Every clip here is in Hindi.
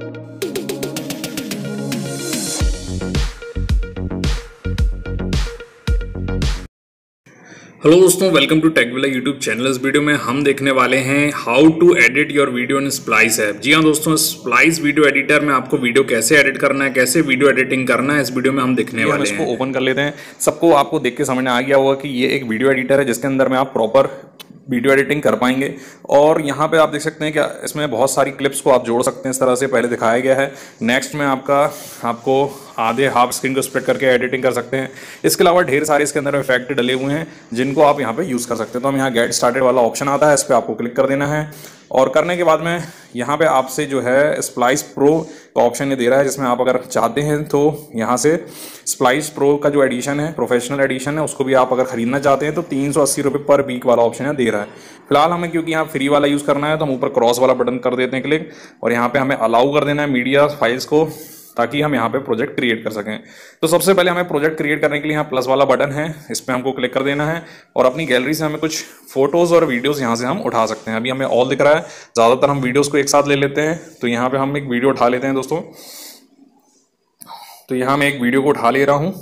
हेलो दोस्तों welcome to Techvilla YouTube channel इस वीडियो में हम देखने वाले हैं how to edit your video in Splice app जी हाँ दोस्तों स्प्लाइस वीडियो एडिटर में आपको वीडियो कैसे एडिट करना है कैसे वीडियो एडिटिंग करना है इस वीडियो में हम देखने हम वाले इसको हैं। ओपन कर लेते हैं। सबको आपको देख के समझ में आ गया होगा कि ये एक वीडियो एडिटर है जिसके अंदर में आप प्रॉपर वीडियो एडिटिंग कर पाएँगे। और यहाँ पे आप देख सकते हैं कि इसमें बहुत सारी क्लिप्स को आप जोड़ सकते हैं इस तरह से, पहले दिखाया गया है। नेक्स्ट में आपका, आपको आधे हाफ़ स्क्रीन को स्प्रेड करके एडिटिंग कर सकते हैं। इसके अलावा ढेर सारे इसके अंदर इफ़ेक्ट डले हुए हैं, जिनको आप यहाँ पे यूज़ कर सकते हैं। तो हम यहाँ गेट स्टार्टेड वाला ऑप्शन आता है, इस पर आपको क्लिक कर देना है। और करने के बाद में यहाँ पे आपसे जो है स्प्लाइस प्रो का ऑप्शन ये दे रहा है, जिसमें आप अगर चाहते हैं तो यहाँ से स्प्लाइस प्रो का जो एडिशन है प्रोफेशनल एडिशन है, उसको भी आप अगर खरीदना चाहते हैं तो तीन सौ अस्सी रुपये पर वीक वाला ऑप्शन है दे रहा है। फ़िलहाल हमें क्योंकि यहाँ फ्री वाला यूज़ करना है तो हम ऊपर क्रॉस वाला बटन कर देते हैं क्लिक और यहाँ पर हमें अलाउ कर देना है मीडिया फाइल्स को। ताकि हम यहाँ पे प्रोजेक्ट क्रिएट कर सकें। तो सबसे पहले हमें प्रोजेक्ट क्रिएट करने के लिए यहाँ प्लस वाला बटन है, इस पर हमको क्लिक कर देना है और अपनी गैलरी से हमें कुछ फ़ोटोज़ और वीडियोज़ यहाँ से हम उठा सकते हैं। अभी हमें ऑल दिख रहा है, ज़्यादातर हम वीडियोज़ को एक साथ ले लेते हैं। तो यहाँ पर हम एक वीडियो उठा लेते हैं दोस्तों। तो यहाँ मैं एक वीडियो को उठा ले रहा हूँ।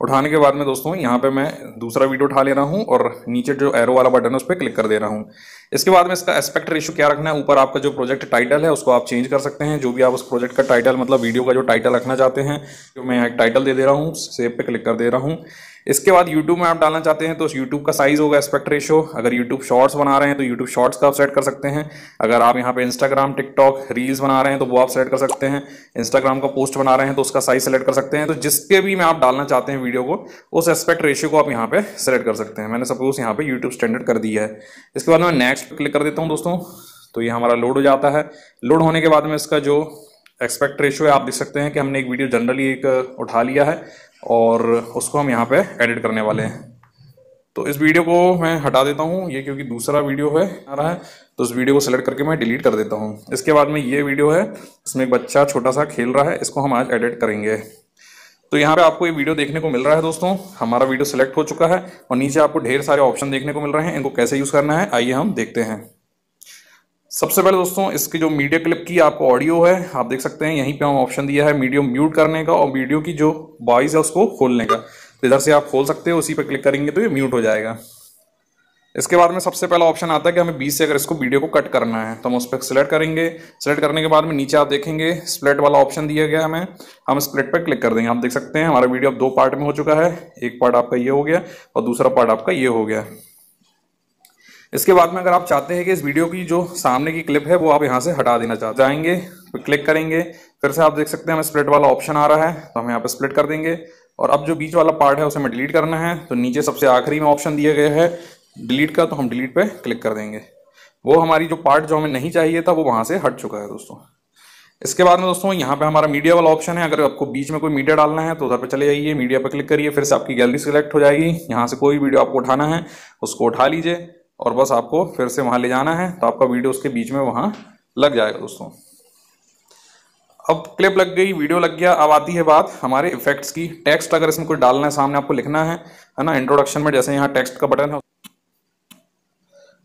उठाने के बाद में दोस्तों, यहाँ पे मैं दूसरा वीडियो उठा ले रहा हूँ और नीचे जो एरो वाला बटन है, उस पर क्लिक कर दे रहा हूँ। इसके बाद में इसका एस्पेक्ट रेशो क्या रखना है? ऊपर आपका जो प्रोजेक्ट टाइटल है, उसको आप चेंज कर सकते हैं। जो भी आप उस प्रोजेक्ट का टाइटल मतलब वीडियो का जो टाइटल रखना चाहते हैं, जो मैं एक टाइटल दे दे रहा हूँ सेव पे क्लिक कर दे रहा हूँ। इसके बाद यूट्यूब में आप डालना चाहते हैं तो यूट्यूब का साइज़ होगा एस्पेक्ट रेशो अगर यूट्यूब शॉर्ट्स बना रहे हैं तो यूट्यूब शॉर्ट्स का आप सेट कर सकते हैं। अगर आप यहाँ पे इंस्टाग्राम टिकटॉक रील्स बना रहे हैं तो वो आप सेट कर सकते हैं। इंस्टाग्राम का पोस्ट बना रहे हैं तो उसका साइज़ सेलेक्ट कर सकते हैं। तो जिसके भी में आप डालना चाहते हैं वीडियो को, उस एस्पेक्ट रेशियो को आप यहाँ पे सेलेक्ट कर सकते हैं। मैंने सपोज़ यहाँ पे यूट्यूब स्टैंडर्ड कर दिया है। इसके बाद मैं नेक्स्ट क्लिक कर देता हूँ दोस्तों। तो ये हमारा लोड हो जाता है। लोड होने के बाद में इसका जो एक्सपेक्ट रेशियो है, आप देख सकते हैं कि हमने एक वीडियो जनरली एक, उठा लिया है। और उसको हम यहाँ पे एडिट करने वाले हैं। तो इस वीडियो को मैं हटा देता हूँ, ये क्योंकि दूसरा वीडियो है, आ रहा है तो इस वीडियो को सेलेक्ट करके मैं डिलीट कर देता हूँ। इसके बाद में ये वीडियो है, इसमें एक बच्चा छोटा सा खेल रहा है, इसको हम आज एडिट करेंगे। तो यहाँ पे आपको ये वीडियो देखने को मिल रहा है दोस्तों। हमारा वीडियो सेलेक्ट हो चुका है और नीचे आपको ढेर सारे ऑप्शन देखने को मिल रहे हैं, इनको कैसे यूज़ करना है, आइए हम देखते हैं। सबसे पहले दोस्तों, इसकी जो मीडिया क्लिप की आपको ऑडियो है, आप देख सकते हैं, यहीं पे हम ऑप्शन दिया है मीडियो म्यूट करने का और वीडियो की जो वॉइस है उसको खोलने का। तो इधर से आप खोल सकते हो, उसी पर क्लिक करेंगे तो ये म्यूट हो जाएगा। इसके बाद में सबसे पहला ऑप्शन आता है कि हमें बीच से अगर इसको वीडियो को कट करना है तो हम उस पर सिलेक्ट करेंगे। सिलेक्ट करने के बाद में नीचे आप देखेंगे स्प्लिट वाला ऑप्शन दिया गया हमें। हम स्प्लिट पर क्लिक कर देंगे। आप देख सकते हैं, हमारा वीडियो अब दो पार्ट में हो चुका है। एक पार्ट आपका ये हो गया और दूसरा पार्ट आपका ये हो गया। इसके बाद में अगर आप चाहते हैं कि इस वीडियो की जो सामने की क्लिप है, वो आप यहाँ से हटा देना चाहते जाएँगे क्लिक करेंगे, फिर से आप देख सकते हैं हमें स्प्लिट वाला ऑप्शन आ रहा है तो हम यहाँ पे स्प्लिट कर देंगे। और अब जो बीच वाला पार्ट है, उसे हमें डिलीट करना है तो नीचे सबसे आखिरी में ऑप्शन दिया गया है, डिलीट का तो हम डिलीट पे क्लिक कर देंगे। वो हमारी जो पार्ट जो हमें नहीं चाहिए था, वो वहाँ से हट चुका है दोस्तों। इसके बाद में दोस्तों, यहाँ पे हमारा मीडिया वाला ऑप्शन है, अगर आपको बीच में कोई मीडिया डालना है तो उधर पे चले जाइए, मीडिया पे क्लिक करिए, फिर से आपकी गैलरी सिलेक्ट हो जाएगी। यहाँ से कोई वीडियो आपको उठाना है, उसको उठा लीजिए। और बस आपको फिर से वहाँ ले जाना है तो आपका वीडियो उसके बीच में वहाँ लग जाएगा दोस्तों। अब क्लिप लग गई वीडियो लग गया, अब आती है बात हमारे इफेक्ट्स की। टेक्स्ट अगर इसमें कोई डालना है, सामने आपको लिखना है है ना इंट्रोडक्शन में जैसे यहाँ टेक्स्ट का बटन है।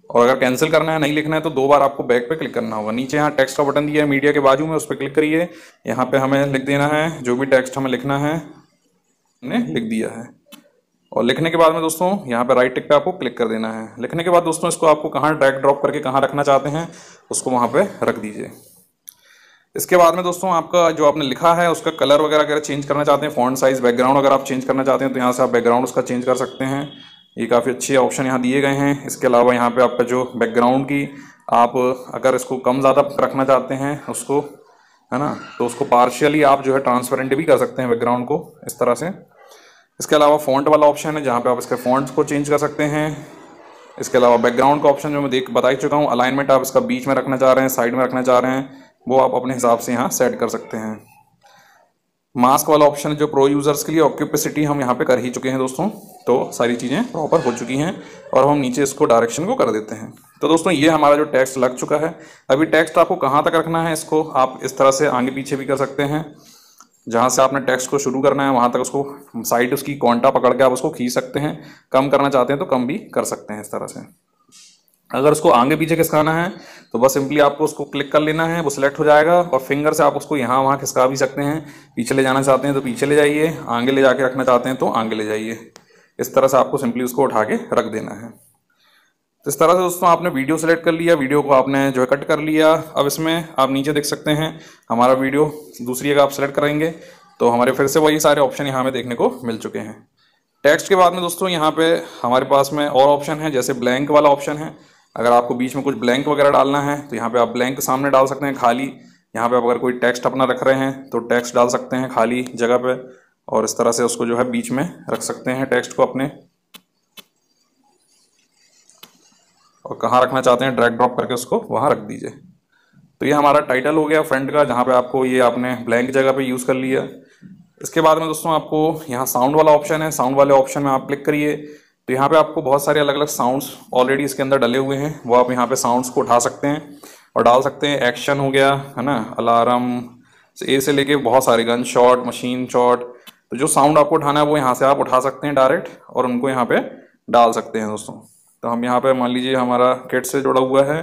और अगर कैंसिल करना है, नहीं लिखना है तो दो बार आपको बैक पे क्लिक करना होगा। नीचे यहाँ टेक्स्ट का बटन दिया है मीडिया के बाजू में उस पर क्लिक करिए। यहाँ पे हमें लिख देना है, जो भी टेक्स्ट हमें लिखना है लिख दिया है। और लिखने के बाद में दोस्तों, यहाँ पे राइट टिक पे आपको क्लिक कर देना है। लिखने के बाद दोस्तों, इसको आपको कहाँ ड्रैग ड्रॉप करके कहाँ रखना चाहते हैं, उसको वहाँ पे रख दीजिए। इसके बाद में दोस्तों, आपका जो आपने लिखा है, उसका कलर वगैरह अगर चेंज करना चाहते हैं फॉन्ट साइज़ बैकग्राउंड अगर आप चेंज करना चाहते हैं तो यहाँ से आप बैकग्राउंड उसका चेंज कर सकते हैं। ये काफ़ी अच्छे ऑप्शन यहाँ दिए गए हैं। इसके अलावा यहाँ पे आपका जो बैकग्राउंड की आप अगर इसको कम ज़्यादा रखना चाहते हैं, उसको, है ना तो उसको पार्शियली आप जो है ट्रांसपेरेंट भी कर सकते हैं बैकग्राउंड को, इस तरह से। इसके अलावा फ़ॉन्ट वाला ऑप्शन है, जहाँ पे आप इसके फ़ॉन्ट्स को चेंज कर सकते हैं। इसके अलावा बैकग्राउंड का ऑप्शन जो मैं देख, बता ही चुका हूँ अलाइनमेंट आप इसका बीच में रखना चाह रहे हैं साइड में रखना चाह रहे हैं, वो आप अपने हिसाब से यहाँ सेट कर सकते हैं। मास्क वाला ऑप्शन है जो प्रो यूज़र्स के लिए ऑक्यूपेसिटी हम यहाँ पे कर ही चुके हैं दोस्तों। तो सारी चीज़ें प्रॉपर हो चुकी हैं और हम नीचे इसको डायरेक्शन को कर देते हैं। तो दोस्तों, ये हमारा जो टेक्स्ट लग चुका है। अभी टेक्स्ट आपको कहाँ तक रखना है, इसको आप इस तरह से आगे पीछे भी कर सकते हैं। जहाँ से आपने टेक्स्ट को शुरू करना है, वहाँ तक उसको साइड उसकी कॉन्टा पकड़ के आप उसको खींच सकते हैं। कम करना चाहते हैं तो कम भी कर सकते हैं इस तरह से। अगर उसको आगे पीछे खिसकाना है तो बस सिंपली आपको उसको क्लिक कर लेना है, वो सिलेक्ट हो जाएगा और फिंगर से आप उसको यहाँ वहाँ खिसका भी सकते हैं। पीछे ले जाना चाहते हैं तो पीछे ले जाइए, आगे ले जाके रखना चाहते हैं तो आगे ले जाइए। इस तरह से आपको सिंपली उसको उठा के रख देना है। तो इस तरह से दोस्तों आपने वीडियो सेलेक्ट कर लिया, वीडियो को आपने जो है कट कर लिया। अब इसमें आप नीचे देख सकते हैं, हमारा वीडियो दूसरी जगह आप सेलेक्ट करेंगे तो हमारे फिर से वही सारे ऑप्शन यहाँ में देखने को मिल चुके हैं। टेक्स्ट के बाद में दोस्तों यहाँ पे हमारे पास में और ऑप्शन है, जैसे ब्लैंक वाला ऑप्शन है। अगर आपको बीच में कुछ ब्लैंक वगैरह डालना है तो यहाँ पे आप ब्लैंक सामने डाल सकते हैं, खाली। यहाँ पे आप अगर कोई टेक्स्ट अपना रख रहे हैं तो टेक्स्ट डाल सकते हैं खाली जगह पे, और इस तरह से उसको जो है बीच में रख सकते हैं, टेक्स्ट को अपने और कहाँ रखना चाहते हैं ड्रैग ड्रॉप करके उसको वहाँ रख दीजिए। तो ये हमारा टाइटल हो गया फ्रंट का, जहाँ पे आपको ये आपने ब्लैंक जगह पे यूज़ कर लिया। इसके बाद में दोस्तों आपको यहाँ साउंड वाला ऑप्शन है साउंड वाले ऑप्शन में आप क्लिक करिए। तो यहाँ पे आपको बहुत सारे अलग अलग साउंड्स ऑलरेडी इसके अंदर डले हुए हैं। वो आप यहाँ पे साउंड्स को उठा सकते हैं और डाल सकते हैं। एक्शन हो गया, है ना? अलार्म ए से लेके बहुत सारे गन शॉट मशीन शॉट तो जो साउंड आपको उठाना है, वो यहाँ से आप उठा सकते हैं डायरेक्ट और उनको यहाँ पे डाल सकते हैं दोस्तों। तो हम यहाँ पे मान लीजिए हमारा किट से जुड़ा हुआ है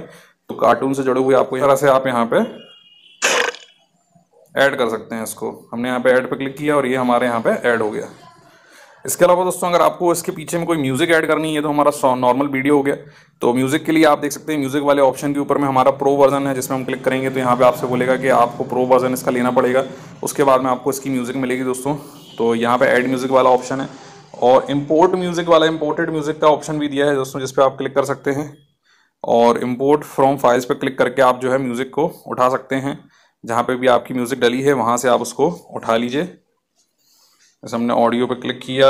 तो कार्टून से जुड़े हुए आपको इस तरह से आप यहाँ पे ऐड कर सकते हैं इसको। हमने यहाँ पे ऐड पे क्लिक किया और ये हमारे यहाँ पे ऐड हो गया। इसके अलावा दोस्तों, अगर आपको इसके पीछे में कोई म्यूज़िक ऐड करनी है तो हमारा नॉर्मल वीडियो हो गया। तो म्यूज़िक के लिए आप देख सकते हैं म्यूज़िक वाले ऑप्शन के ऊपर में हमारा प्रो वर्जन है, जिसमें हम क्लिक करेंगे तो यहाँ पे आपसे बोलेगा कि आपको प्रो वर्जन इसका लेना पड़ेगा। उसके बाद में आपको इसकी म्यूज़िक मिलेगी दोस्तों। तो यहाँ पे ऐड म्यूज़िक वाला ऑप्शन है। और इम्पोर्ट म्यूज़िक वाला इम्पोर्टेड म्यूज़िक का ऑप्शन भी दिया है दोस्तों, जिस पर आप क्लिक कर सकते हैं। और इम्पोर्ट फ्रॉम फाइल्स पर क्लिक करके आप जो है म्यूज़िक को उठा सकते हैं। जहाँ पे भी आपकी म्यूज़िक डली है, वहाँ से आप उसको उठा लीजिए। जैसे हमने ऑडियो पे क्लिक किया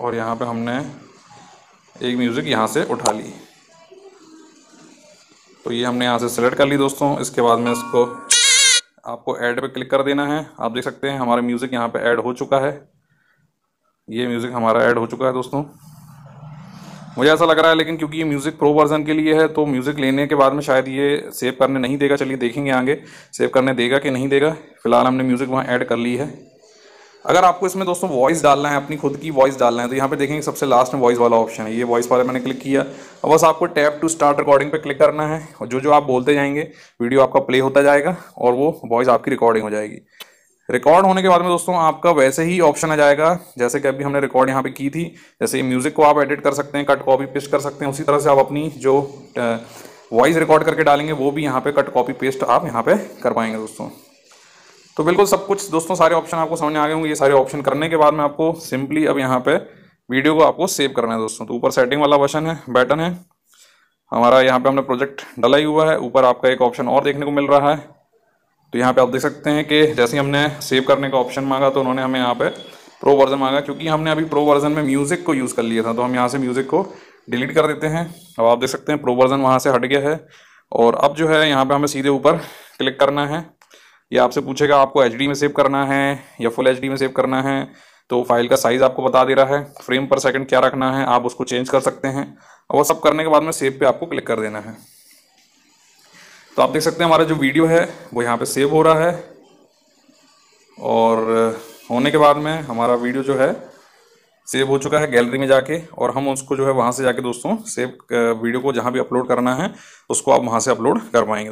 और यहाँ पे हमने एक म्यूज़िक यहाँ से उठा ली। तो ये हमने यहाँ से सेलेक्ट कर ली दोस्तों। इसके बाद में इसको आपको ऐड पे क्लिक कर देना है। आप देख सकते हैं हमारा म्यूज़िक यहाँ पे ऐड हो चुका है। ये म्यूज़िक हमारा ऐड हो चुका है दोस्तों। मुझे ऐसा लग रहा है लेकिन क्योंकि ये म्यूज़िक प्रो वर्जन के लिए है तो म्यूज़िक लेने के बाद में शायद ये सेव करने नहीं देगा। चलिए देखेंगे आगे सेव करने देगा कि नहीं देगा। फ़िलहाल हमने म्यूज़िक वहाँ ऐड कर ली है। अगर आपको इसमें दोस्तों वॉइस डालना है, अपनी खुद की वॉइस डालना है तो यहाँ पे देखेंगे सबसे लास्ट में वॉइस वाला ऑप्शन है। ये वॉइस वाला मैंने क्लिक किया। अब बस आपको टैप टू स्टार्ट रिकॉर्डिंग पे क्लिक करना है। और जो जो आप बोलते जाएँगे वीडियो आपका प्ले होता जाएगा और वो वॉइस आपकी रिकॉर्डिंग हो जाएगी। रिकॉर्ड होने के बाद में दोस्तों, आपका वैसे ही ऑप्शन आ जाएगा। जैसे कि अभी हमने रिकॉर्ड यहाँ पे की थी, जैसे म्यूज़िक को आप एडिट कर सकते हैं कट कॉपी पेस्ट कर सकते हैं, उसी तरह से आप अपनी जो वॉइस रिकॉर्ड करके डालेंगे, वो भी यहाँ पे कट कॉपी पेस्ट आप यहाँ पे कर पाएँगे दोस्तों। तो बिल्कुल सब कुछ दोस्तों, सारे ऑप्शन आपको समझ आ गए होंगे। ये सारे ऑप्शन करने के बाद में आपको सिंपली अब यहाँ पे वीडियो को आपको सेव करना है दोस्तों। तो ऊपर सेटिंग वाला बटन है बैटन है। हमारा यहाँ पे हमने प्रोजेक्ट डला ही हुआ है। ऊपर आपका एक ऑप्शन और देखने को मिल रहा है। तो यहाँ पे आप देख सकते हैं कि जैसे हमने सेव करने का ऑप्शन मांगा तो उन्होंने हमें यहाँ पे प्रो वर्जन मांगा, क्योंकि हमने अभी प्रो वर्जन में म्यूज़िक को यूज़ कर लिया था तो हम यहाँ से म्यूज़िक को डिलीट कर देते हैं। अब आप देख सकते हैं प्रो वर्जन वहाँ से हट गया है, और अब जो है यहाँ पर हमें सीधे ऊपर क्लिक करना है। या आपसे पूछेगा, आपको एचडी में सेव करना है या फुल एचडी में सेव करना है? तो फ़ाइल का साइज़ आपको बता दे रहा है फ्रेम पर सेकंड क्या रखना है, आप उसको चेंज कर सकते हैं। और वो सब करने के बाद में सेव पे आपको क्लिक कर देना है। तो आप देख सकते हैं हमारा जो वीडियो है, वो यहाँ पे सेव हो रहा है। और होने के बाद में हमारा वीडियो जो है सेव हो चुका है गैलरी में जाके और हम उसको जो है वहाँ से जाके दोस्तों सेव वीडियो को जहाँ भी अपलोड करना है, उसको आप वहाँ से अपलोड कर पाएँगे